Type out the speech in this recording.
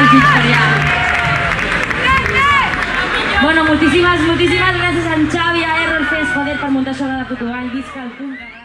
dictatorial. Bueno, moltíssimes, moltíssimes gràcies a en Xavi, a Error Fest, joder, per muntar sobre de Portugal, visca el punt.